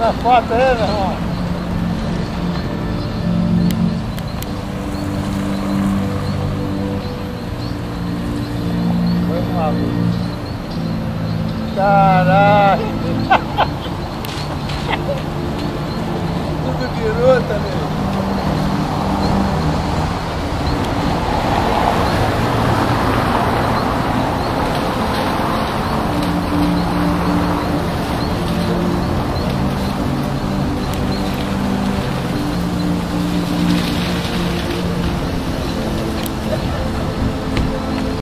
na foto aí, meu irmão. Foi maluco. Caralho. Tudo virou também.